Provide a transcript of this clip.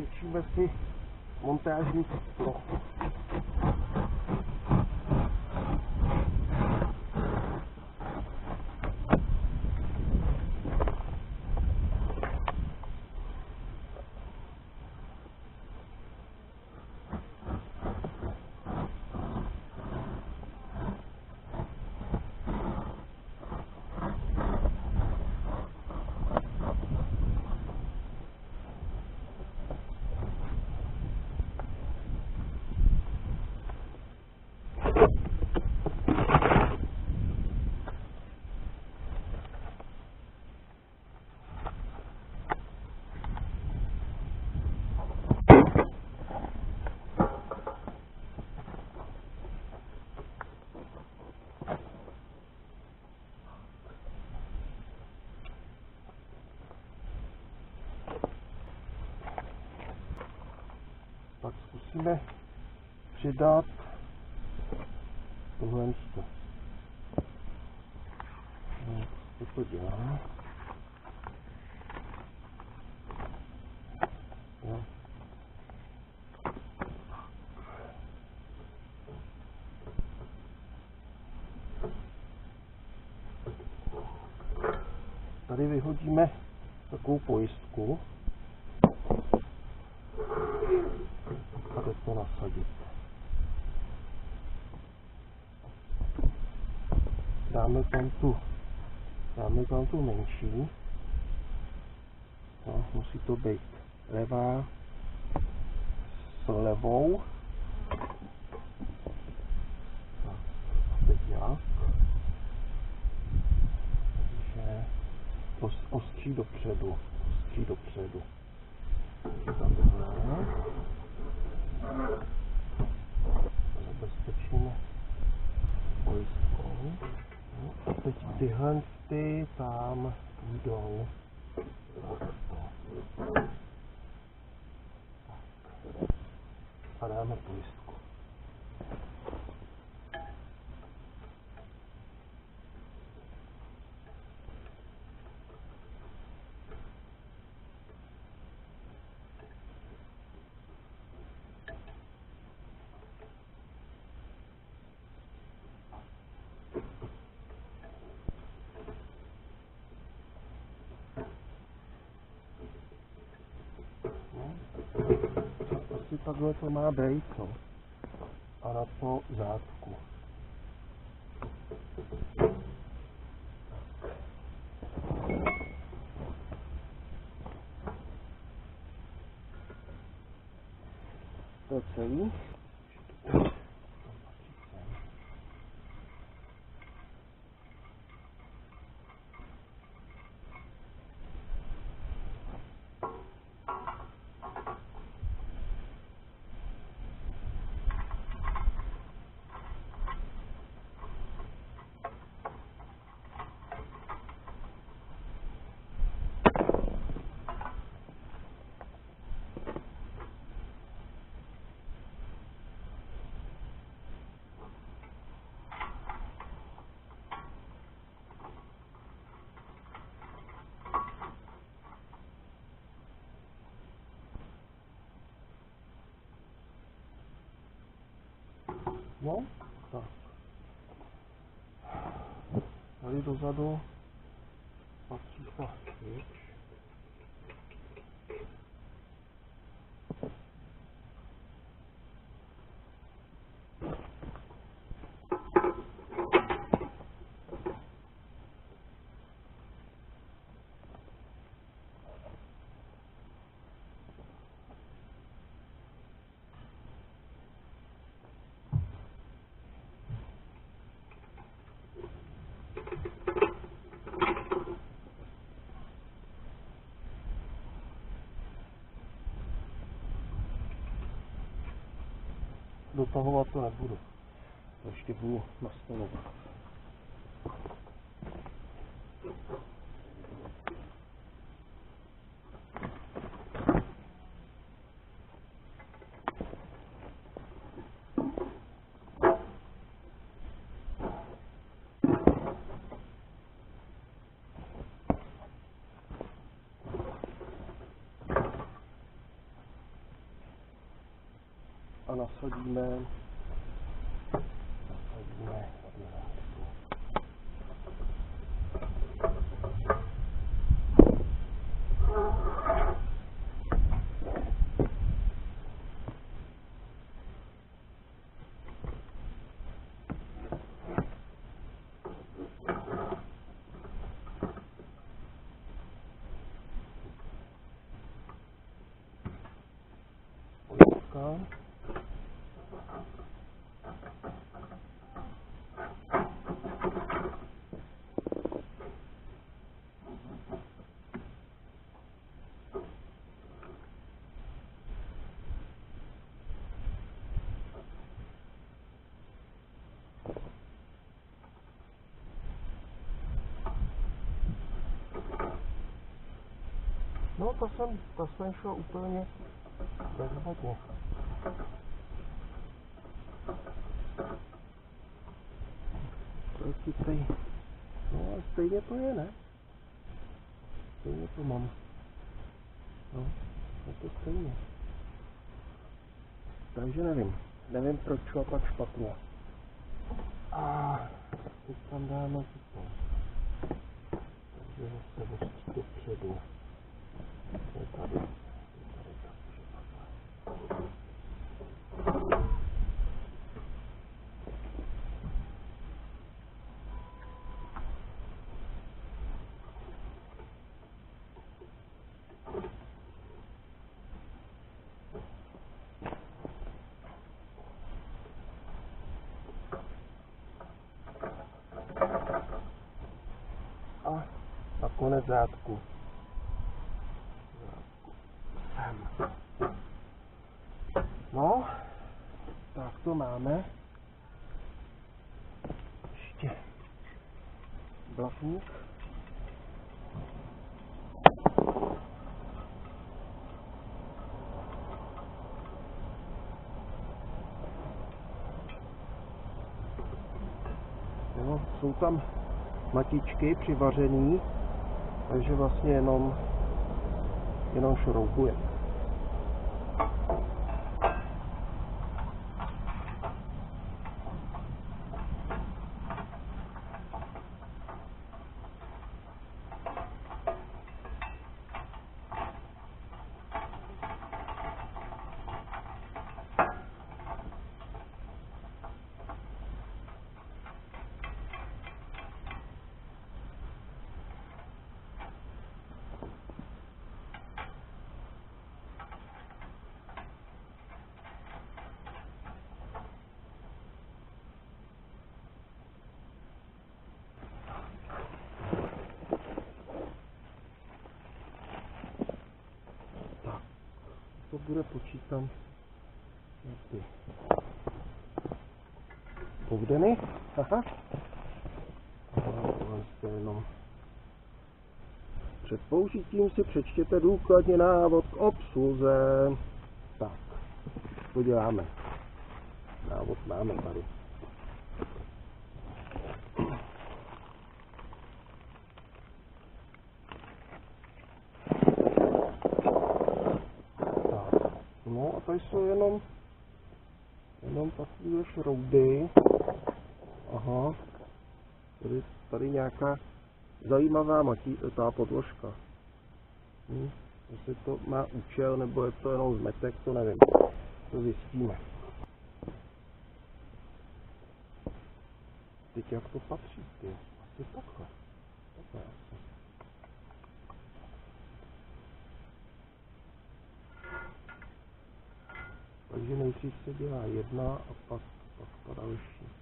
de Chubasé, montage. Bon. Pak zkusíme přidat tohle. No, co to dělá? Tady vyhodíme takovou pojistku. A jde to nasadit. Dáme tam tu, dáme tam tu menší. No, musí to být levá s levou. A teď jak? Takže os- ostří dopředu, ostří dopředu. Takhle zabezpečíme pojistkou. No a teď tyhle ty tam půjdou. A dáme pojistku. Asi takhle to má být, no. A na to zátku. To celý. No, tak. Tady dozadu patří ta Dotahovat to nebudu. Ještě budu nastavovat. A nasadíme nasadíme odmrátku. No to jsem, to jsem šel úplně bezvadně. Proti tej, no ale stejně to je, ne? Stejně to mám. No, je to stejně. Takže nevím, nevím proč šlo tak špatně. A teď tam dáme toto. Takže zase dopředu. A na konec řádku. Řádku sem. No, tak to máme. Ještě blafník. Jo, jsou tam matičky přivařený, takže vlastně jenom, jenom šroubuje. Bude počítám ty povdeny. Aha. A je jenom před použitím si přečtěte důkladně návod k obsluze. Tak, to děláme. Návod máme tady. Tak, no a tady jsou jenom jenom takové šrouby. Aha. Tady, tady nějaká zajímavá matí, ta podložka. Hm? Jestli to má účel, nebo je to jenom zmetek, to nevím. To zjistíme. Teď jak to patří, ty? Asi takhle. Takhle asi. Takže nejdřív se dělá jedna a pak, pak ta další.